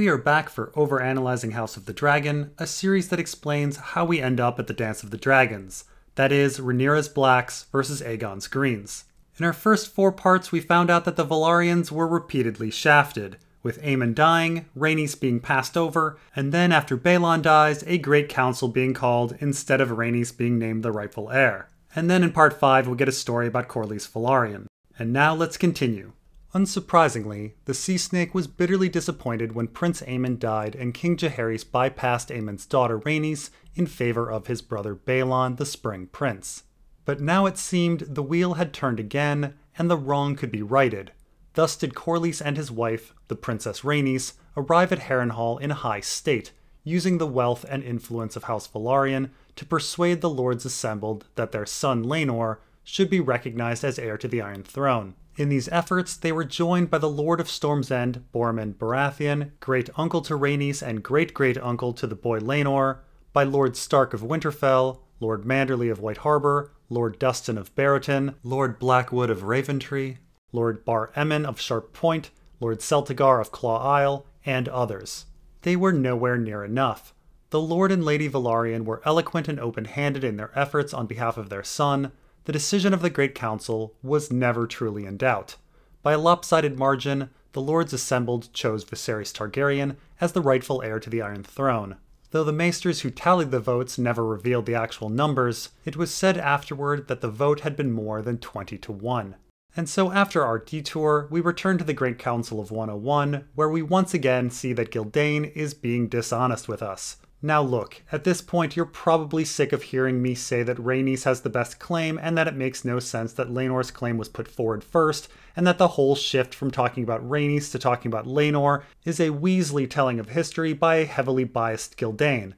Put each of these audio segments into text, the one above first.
we are back for Overanalyzing House of the Dragon, a series that explains how we end up at the Dance of the Dragons. That is, Rhaenyra's blacks versus Aegon's greens. In our first four parts, we found out that the Velaryons were repeatedly shafted, with Aemon dying, Rhaenys being passed over, and then after Baelon dies, a great council being called instead of Rhaenys being named the rightful heir. And then in part 5, we'll get a story about Corlys Velaryon. And now let's continue. Unsurprisingly, the Sea Snake was bitterly disappointed when Prince Aemon died and King Jaehaerys bypassed Aemon's daughter Rhaenys in favor of his brother Baelon, the Spring Prince. But now it seemed the wheel had turned again, and the wrong could be righted. Thus did Corlys and his wife, the Princess Rhaenys, arrive at Harrenhal in high state, using the wealth and influence of House Velaryon to persuade the lords assembled that their son Laenor should be recognized as heir to the Iron Throne. In these efforts, they were joined by the Lord of Storm's End, Boremund Baratheon, great uncle to Rhaenys and great great uncle to the boy Laenor, by Lord Stark of Winterfell, Lord Manderly of White Harbor, Lord Dustin of Barrowton, Lord Blackwood of Raventree, Lord Bar Emmon of Sharp Point, Lord Celtigar of Claw Isle, and others. They were nowhere near enough. The Lord and Lady Velaryon were eloquent and open handed in their efforts on behalf of their son, the decision of the Great Council was never truly in doubt. By a lopsided margin, the Lords assembled chose Viserys Targaryen as the rightful heir to the Iron Throne. Though the maesters who tallied the votes never revealed the actual numbers, it was said afterward that the vote had been more than 20 to 1. And so after our detour, we return to the Great Council of 101, where we once again see that Gyldayn is being dishonest with us. Now look, at this point you're probably sick of hearing me say that Rhaenys has the best claim and that it makes no sense that Laenor's claim was put forward first, and that the whole shift from talking about Rhaenys to talking about Laenor is a Weasley telling of history by a heavily biased Gyldayn.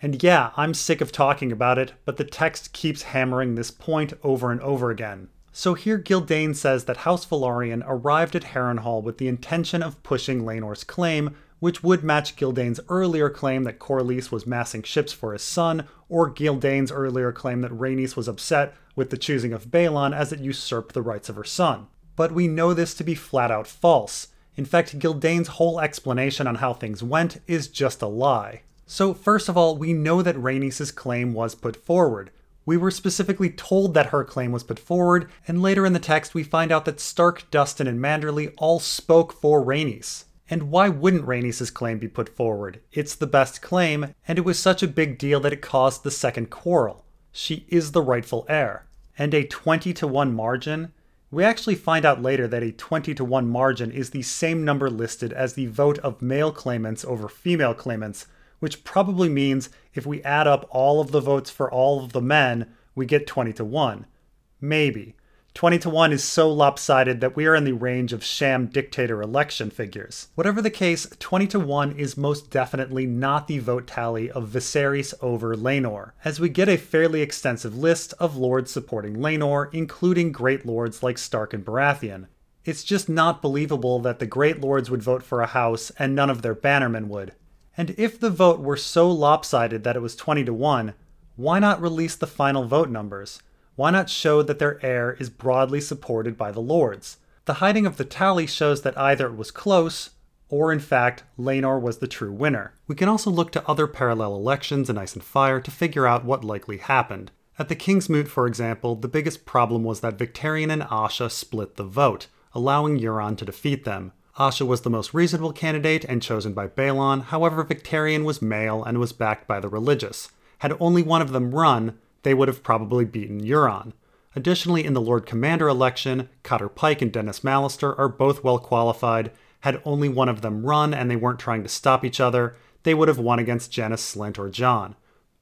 And yeah, I'm sick of talking about it, but the text keeps hammering this point over and over again. So here Gyldayn says that House Velaryon arrived at Harrenhal with the intention of pushing Laenor's claim, which would match Gyldayn's earlier claim that Corlys was massing ships for his son, or Gyldayn's earlier claim that Rhaenys was upset with the choosing of Baelon as it usurped the rights of her son. But we know this to be flat out false. In fact, Gyldayn's whole explanation on how things went is just a lie. So, first of all, we know that Rhaenys' claim was put forward. We were specifically told that her claim was put forward, and later in the text we find out that Stark, Dustin, and Manderly all spoke for Rhaenys. And why wouldn't Rhaenys' claim be put forward? It's the best claim, and it was such a big deal that it caused the second quarrel. She is the rightful heir. And a 20 to 1 margin? We actually find out later that a 20 to 1 margin is the same number listed as the vote of male claimants over female claimants, which probably means if we add up all of the votes for all of the men, we get 20 to 1. Maybe. 20 to 1 is so lopsided that we are in the range of sham dictator election figures. Whatever the case, 20 to 1 is most definitely not the vote tally of Viserys over Laenor, as we get a fairly extensive list of lords supporting Laenor, including great lords like Stark and Baratheon. It's just not believable that the great lords would vote for a house and none of their bannermen would. And if the vote were so lopsided that it was 20 to 1, why not release the final vote numbers? Why not show that their heir is broadly supported by the lords? The hiding of the tally shows that either it was close, or in fact, Laenor was the true winner. We can also look to other parallel elections in Ice and Fire to figure out what likely happened. At the King's Moot, for example, the biggest problem was that Victarion and Asha split the vote, allowing Euron to defeat them. Asha was the most reasonable candidate and chosen by Balon, however, Victarion was male and was backed by the religious. Had only one of them run, they would have probably beaten Euron. Additionally, in the Lord Commander election, Cotter Pike and Denys Mallister are both well qualified. Had only one of them run and they weren't trying to stop each other, they would have won against Janos Slynt or Jon.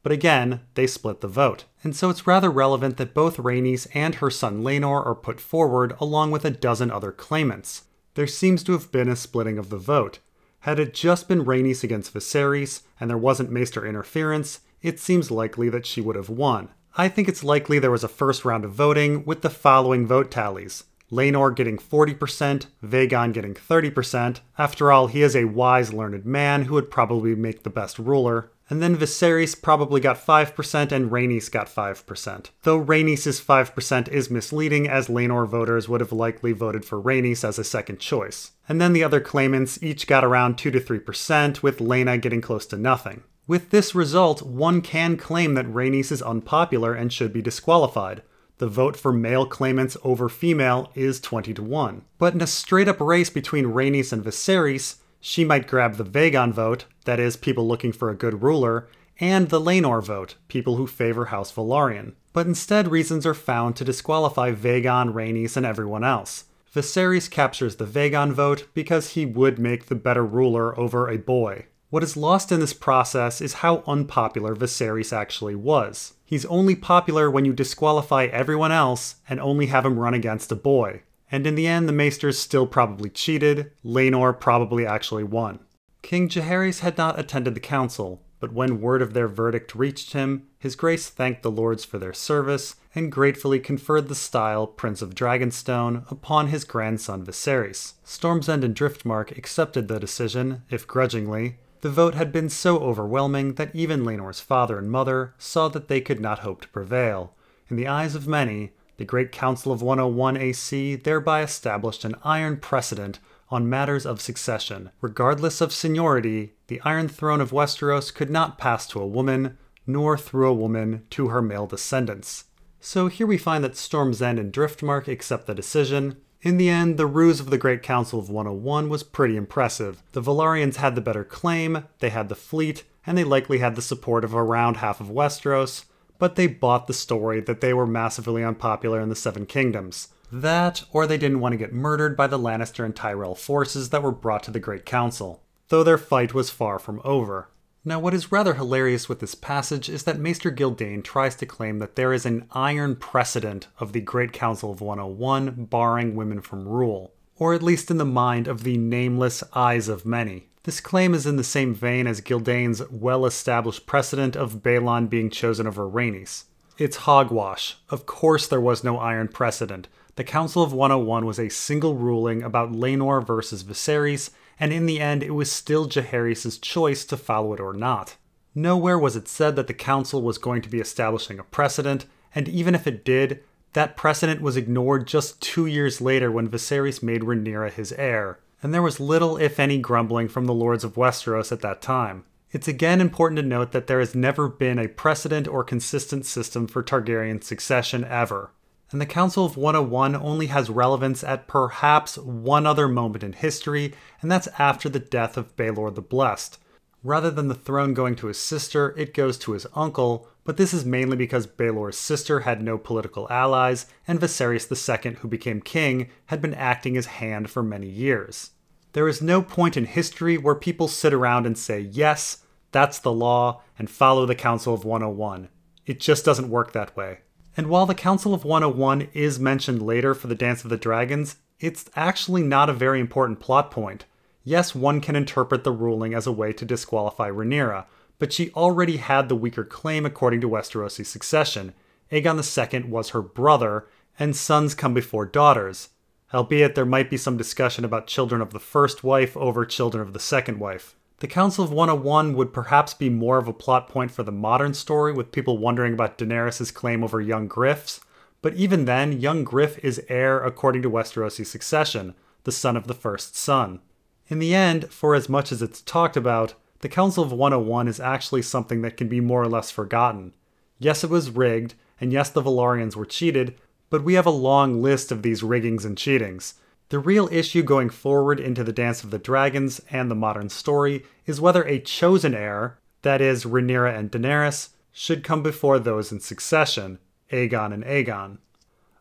But again, they split the vote. And so it's rather relevant that both Rhaenys and her son Laenor are put forward along with a dozen other claimants. There seems to have been a splitting of the vote. Had it just been Rhaenys against Viserys, and there wasn't Maester interference, it seems likely that she would have won. I think it's likely there was a first round of voting with the following vote tallies. Laenor getting 40%, Vaegon getting 30%. After all, he is a wise, learned man who would probably make the best ruler. And then Viserys probably got 5% and Rhaenys got 5%. Though Rhaenys' 5% is misleading as Laenor voters would have likely voted for Rhaenys as a second choice. And then the other claimants each got around 2 to 3%, with Laena getting close to nothing. With this result, one can claim that Rhaenys is unpopular and should be disqualified. The vote for male claimants over female is 20 to 1. But in a straight up race between Rhaenys and Viserys, she might grab the Vaegon vote, that is, people looking for a good ruler, and the Laenor vote, people who favor House Velaryon. But instead, reasons are found to disqualify Vaegon, Rhaenys, and everyone else. Viserys captures the Vaegon vote because he would make the better ruler over a boy. What is lost in this process is how unpopular Viserys actually was. He's only popular when you disqualify everyone else and only have him run against a boy. And in the end, the Maesters still probably cheated, Laenor probably actually won. King Jaehaerys had not attended the council, but when word of their verdict reached him, his grace thanked the lords for their service and gratefully conferred the style Prince of Dragonstone upon his grandson Viserys. Storm's End and Driftmark accepted the decision, if grudgingly, the vote had been so overwhelming that even Laenor's father and mother saw that they could not hope to prevail. In the eyes of many, the Great Council of 101 AC thereby established an iron precedent on matters of succession. Regardless of seniority, the Iron Throne of Westeros could not pass to a woman, nor through a woman to her male descendants. So here we find that Storm's End and Driftmark accept the decision, in the end, the ruse of the Great Council of 101 was pretty impressive. The Velaryons had the better claim, they had the fleet, and they likely had the support of around half of Westeros, but they bought the story that they were massively unpopular in the Seven Kingdoms. That, or they didn't want to get murdered by the Lannister and Tyrell forces that were brought to the Great Council, though their fight was far from over. Now, what is rather hilarious with this passage is that Maester Gyldayn tries to claim that there is an iron precedent of the Great Council of 101 barring women from rule, or at least in the mind of the nameless eyes of many. This claim is in the same vein as Gyldayn's well established precedent of Baelon being chosen over Rhaenys. It's hogwash. Of course, there was no iron precedent. The Council of 101 was a single ruling about Laenor versus Viserys, and in the end, it was still Jaehaerys' choice to follow it or not. Nowhere was it said that the council was going to be establishing a precedent, and even if it did, that precedent was ignored just two years later when Viserys made Rhaenyra his heir, and there was little, if any, grumbling from the lords of Westeros at that time. It's again important to note that there has never been a precedent or consistent system for Targaryen succession ever and the Council of 101 only has relevance at perhaps one other moment in history, and that's after the death of Baelor the Blessed. Rather than the throne going to his sister, it goes to his uncle, but this is mainly because Baelor's sister had no political allies, and Viserys II, who became king, had been acting as hand for many years. There is no point in history where people sit around and say, yes, that's the law, and follow the Council of 101. It just doesn't work that way. And while the Council of 101 is mentioned later for the Dance of the Dragons, it's actually not a very important plot point. Yes, one can interpret the ruling as a way to disqualify Rhaenyra, but she already had the weaker claim according to Westerosi succession. Aegon II was her brother, and sons come before daughters, albeit there might be some discussion about children of the first wife over children of the second wife. The Council of 101 would perhaps be more of a plot point for the modern story, with people wondering about Daenerys' claim over young Griff's. But even then, young Griff is heir according to Westerosi succession, the son of the first son. In the end, for as much as it's talked about, the Council of 101 is actually something that can be more or less forgotten. Yes, it was rigged, and yes, the Velaryons were cheated, but we have a long list of these riggings and cheatings. The real issue going forward into the Dance of the Dragons and the modern story is whether a chosen heir, that is, Rhaenyra and Daenerys, should come before those in succession, Aegon and Aegon.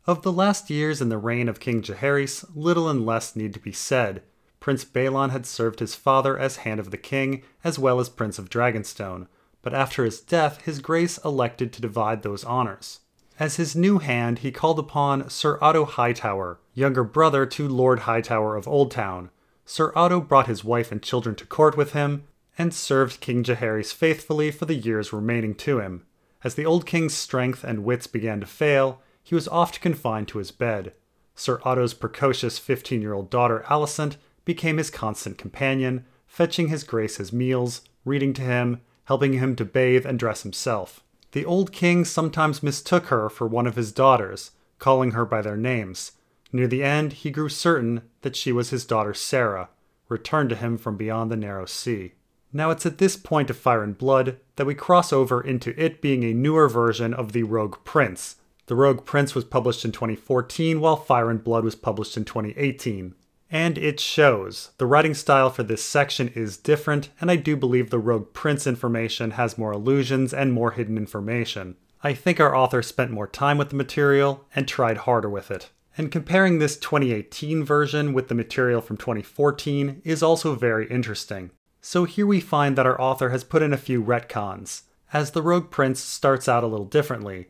Of the last years in the reign of King Jaehaerys, little and less need to be said. Prince Baelon had served his father as Hand of the King, as well as Prince of Dragonstone, but after his death, his grace elected to divide those honors. As his new hand, he called upon Sir Otto Hightower, younger brother to Lord Hightower of Oldtown. Sir Otto brought his wife and children to court with him, and served King Jaehaerys faithfully for the years remaining to him. As the old king's strength and wits began to fail, he was oft confined to his bed. Sir Otto's precocious 15 year old daughter Alicent became his constant companion, fetching his grace his meals, reading to him, helping him to bathe and dress himself. The old king sometimes mistook her for one of his daughters, calling her by their names. Near the end, he grew certain that she was his daughter Saera, returned to him from beyond the narrow sea. Now it's at this point of Fire and Blood that we cross over into it being a newer version of the Rogue Prince. The Rogue Prince was published in 2014, while Fire and Blood was published in 2018. And it shows. The writing style for this section is different, and I do believe the Rogue Prince information has more allusions and more hidden information. I think our author spent more time with the material and tried harder with it. And comparing this 2018 version with the material from 2014 is also very interesting. So here we find that our author has put in a few retcons, as the Rogue Prince starts out a little differently.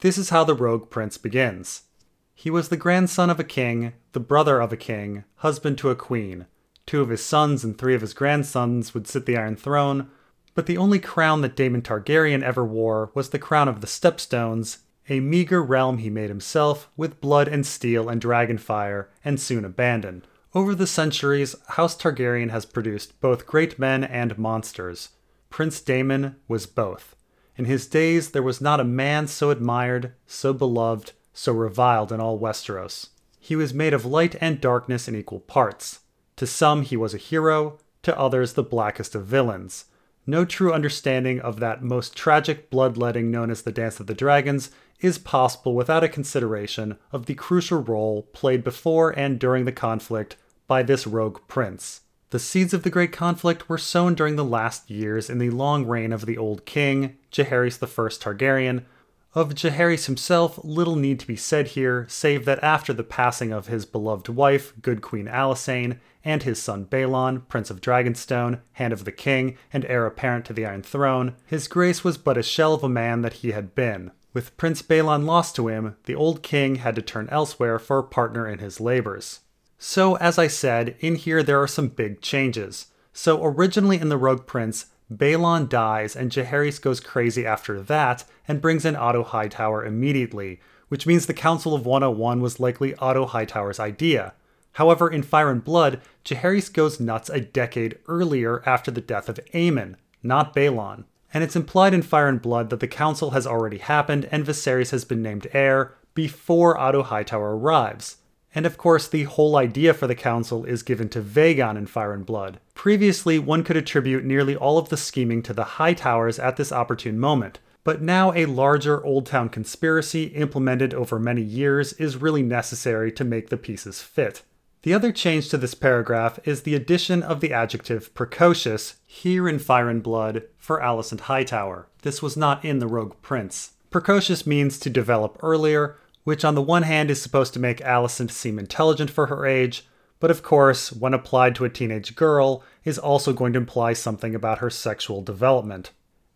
This is how the Rogue Prince begins. He was the grandson of a king, the brother of a king, husband to a queen. Two of his sons and three of his grandsons would sit the Iron Throne, but the only crown that Daemon Targaryen ever wore was the crown of the Stepstones, a meager realm he made himself with blood and steel and dragonfire, and soon abandoned. Over the centuries, House Targaryen has produced both great men and monsters. Prince Daemon was both. In his days, there was not a man so admired, so beloved, so reviled in all Westeros. He was made of light and darkness in equal parts. To some, he was a hero, to others, the blackest of villains. No true understanding of that most tragic bloodletting known as the Dance of the Dragons is possible without a consideration of the crucial role played before and during the conflict by this rogue prince. The seeds of the great conflict were sown during the last years in the long reign of the old king, Jaehaerys I Targaryen, of Jaehaerys himself, little need to be said here, save that after the passing of his beloved wife, Good Queen Alysanne, and his son Baelon, Prince of Dragonstone, Hand of the King, and heir apparent to the Iron Throne, his grace was but a shell of a man that he had been. With Prince Baelon lost to him, the old king had to turn elsewhere for a partner in his labors. So, as I said, in here there are some big changes. So, originally in The Rogue Prince, Baelon dies and Jaehaerys goes crazy after that and brings in Otto Hightower immediately, which means the Council of 101 was likely Otto Hightower's idea. However, in Fire and Blood, Jaehaerys goes nuts a decade earlier after the death of Aemon, not Baelon. And it's implied in Fire and Blood that the council has already happened and Viserys has been named heir before Otto Hightower arrives. And of course, the whole idea for the council is given to Vaegon in Fire and Blood. Previously, one could attribute nearly all of the scheming to the Hightowers at this opportune moment, but now a larger Oldtown conspiracy implemented over many years is really necessary to make the pieces fit. The other change to this paragraph is the addition of the adjective precocious here in Fire and Blood for Alicent Hightower. This was not in the Rogue Prince. Precocious means to develop earlier, which on the one hand is supposed to make Alicent seem intelligent for her age, but of course, when applied to a teenage girl, is also going to imply something about her sexual development.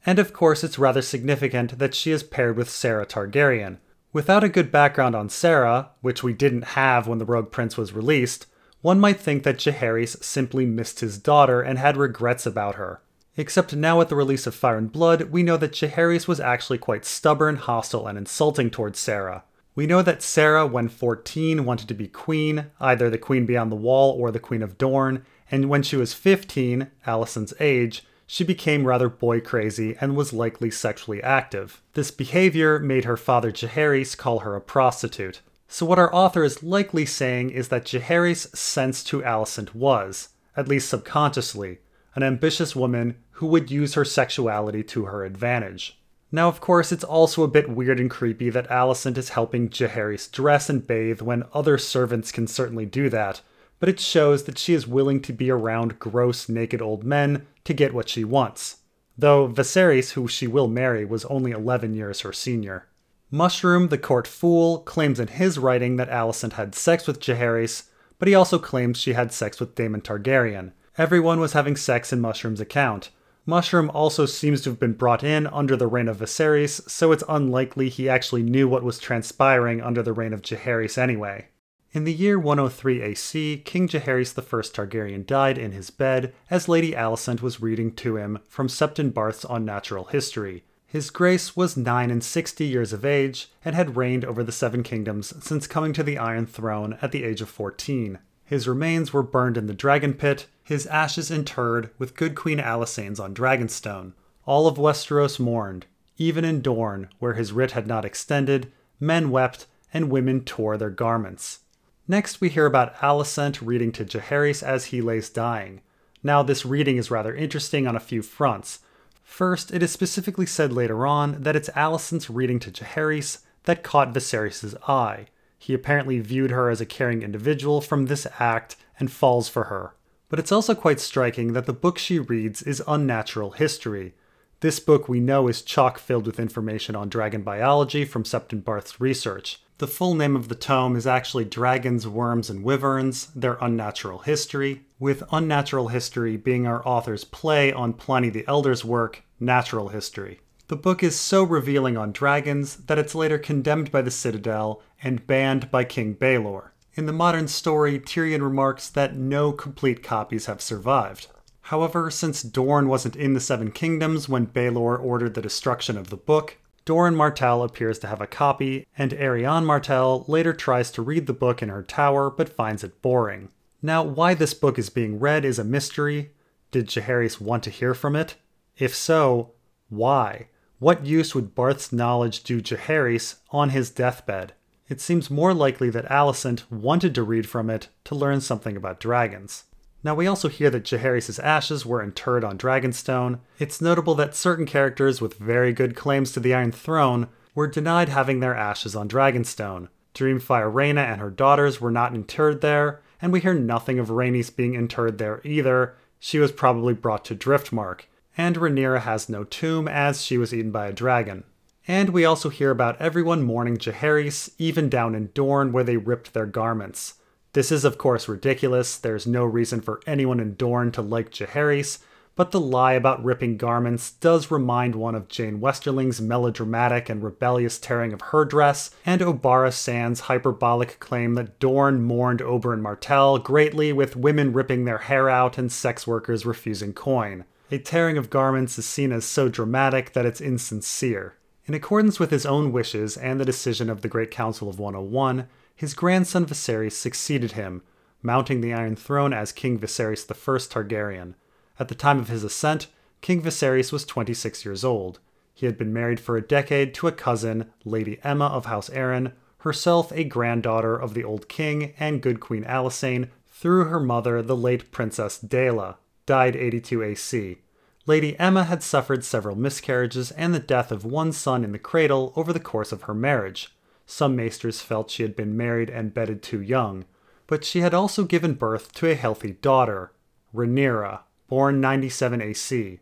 And of course, it's rather significant that she is paired with Saera Targaryen. Without a good background on Saera, which we didn't have when the Rogue Prince was released, one might think that Jaehaerys simply missed his daughter and had regrets about her. Except now at the release of Fire and Blood, we know that Jaehaerys was actually quite stubborn, hostile, and insulting towards Saera. We know that Saera, when 14, wanted to be queen, either the queen beyond the wall or the queen of Dorne, and when she was 15, Alicent's age, she became rather boy crazy and was likely sexually active. This behavior made her father Jaehaerys call her a prostitute. So what our author is likely saying is that Jaehaerys' sense to Alicent was, at least subconsciously, an ambitious woman who would use her sexuality to her advantage. Now, of course, it's also a bit weird and creepy that Alicent is helping Jaehaerys dress and bathe when other servants can certainly do that, but it shows that she is willing to be around gross, naked old men to get what she wants. Though Viserys, who she will marry, was only 11 years her senior. Mushroom, the court fool, claims in his writing that Alicent had sex with Jaehaerys, but he also claims she had sex with Daemon Targaryen. Everyone was having sex in Mushroom's account, Mushroom also seems to have been brought in under the reign of Viserys, so it's unlikely he actually knew what was transpiring under the reign of Jaehaerys anyway. In the year 103 AC, King Jaehaerys I Targaryen died in his bed as Lady Alicent was reading to him from Septon Barth's Unnatural History. His grace was nine and sixty years of age and had reigned over the Seven Kingdoms since coming to the Iron Throne at the age of 14. His remains were burned in the Dragon Pit, his ashes interred with good Queen Alysanne's on Dragonstone. All of Westeros mourned, even in Dorne, where his writ had not extended, men wept and women tore their garments. Next, we hear about Alicent reading to Jaehaerys as he lays dying. Now, this reading is rather interesting on a few fronts. First, it is specifically said later on that it's Alicent's reading to Jaehaerys that caught Viserys' eye. He apparently viewed her as a caring individual from this act and falls for her. But it's also quite striking that the book she reads is Unnatural History. This book we know is chock filled with information on dragon biology from Septon Barth's research. The full name of the tome is actually Dragons, Worms, and Wyverns, Their Unnatural History, with Unnatural History being our author's play on Pliny the Elder's work, Natural History. The book is so revealing on dragons that it's later condemned by the Citadel and banned by King Baelor. In the modern story, Tyrion remarks that no complete copies have survived. However, since Dorne wasn't in the Seven Kingdoms when Baelor ordered the destruction of the book, Doran Martell appears to have a copy, and Arianne Martell later tries to read the book in her tower but finds it boring. Now, why this book is being read is a mystery. Did Jaehaerys want to hear from it? If so, why? What use would Barth's knowledge do Jaehaerys on his deathbed? It seems more likely that Alicent wanted to read from it to learn something about dragons. Now, we also hear that Jaehaerys' ashes were interred on Dragonstone. It's notable that certain characters with very good claims to the Iron Throne were denied having their ashes on Dragonstone. Dreamfyre Rhaena and her daughters were not interred there, and we hear nothing of Rhaenys being interred there either. She was probably brought to Driftmark. And Rhaenyra has no tomb as she was eaten by a dragon. And we also hear about everyone mourning Jaehaerys, even down in Dorne where they ripped their garments. This is, of course, ridiculous. There's no reason for anyone in Dorne to like Jaehaerys, but the lie about ripping garments does remind one of Jeyne Westerling's melodramatic and rebellious tearing of her dress, and Obara Sand's hyperbolic claim that Dorne mourned Oberyn Martell greatly with women ripping their hair out and sex workers refusing coin. A tearing of garments is seen as so dramatic that it's insincere. In accordance with his own wishes and the decision of the Great Council of 101, his grandson Viserys succeeded him, mounting the Iron Throne as King Viserys I Targaryen. At the time of his ascent, King Viserys was 26 years old. He had been married for a decade to a cousin, Lady Aemma of House Arryn, herself a granddaughter of the old king and good Queen Alysanne, through her mother, the late Princess Daela, died 82 AC. Lady Aemma had suffered several miscarriages and the death of one son in the cradle over the course of her marriage. Some maesters felt she had been married and bedded too young, but she had also given birth to a healthy daughter, Rhaenyra, born 97 AC.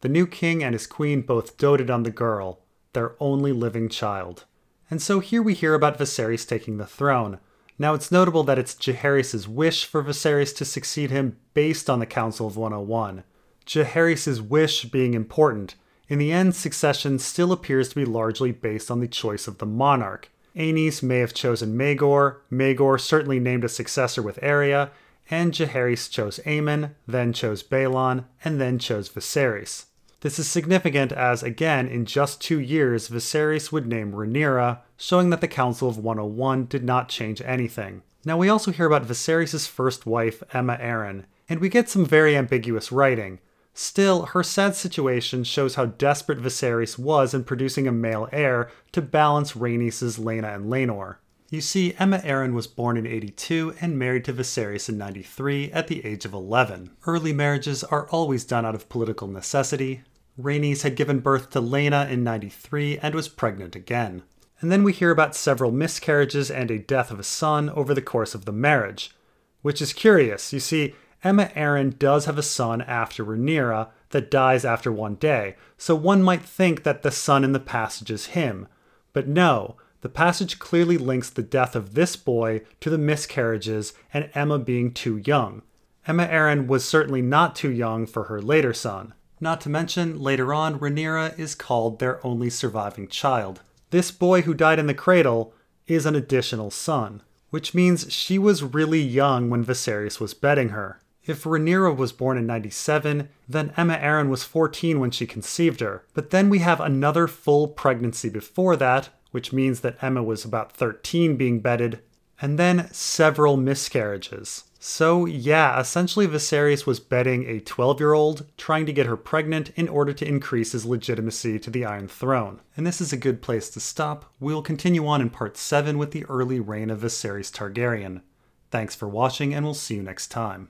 The new king and his queen both doted on the girl, their only living child. And so here we hear about Viserys taking the throne. Now it's notable that it's Jaehaerys' wish for Viserys to succeed him based on the Council of 101. Jaehaerys' wish being important, in the end succession still appears to be largely based on the choice of the monarch, Aenys may have chosen Maegor, Maegor certainly named a successor with Aerea, and Jaehaerys chose Aemon, then chose Baelon, and then chose Viserys. This is significant as, again, in just two years, Viserys would name Rhaenyra, showing that the Council of 101 did not change anything. Now, we also hear about Viserys' first wife, Aemma Arryn, and we get some very ambiguous writing. Still, her sad situation shows how desperate Viserys was in producing a male heir to balance Rhaenys' Laena and Laenor. You see, Aemma Arryn was born in 82 and married to Viserys in 93 at the age of 11. Early marriages are always done out of political necessity. Rhaenys had given birth to Laena in 93 and was pregnant again. And then we hear about several miscarriages and a death of a son over the course of the marriage. Which is curious. You see, Aemma Arryn does have a son after Rhaenyra that dies after one day, so one might think that the son in the passage is him. But no, the passage clearly links the death of this boy to the miscarriages and Aemma being too young. Aemma Arryn was certainly not too young for her later son. Not to mention, later on, Rhaenyra is called their only surviving child. This boy who died in the cradle is an additional son, which means she was really young when Viserys was bedding her. If Rhaenyra was born in 97, then Aemma Arryn was 14 when she conceived her. But then we have another full pregnancy before that, which means that Aemma was about 13 being bedded. and then several miscarriages. So, yeah, essentially Viserys was betting a 12 year old, trying to get her pregnant in order to increase his legitimacy to the Iron Throne. And this is a good place to stop. We'll continue on in part 7 with the early reign of Viserys Targaryen. Thanks for watching, and we'll see you next time.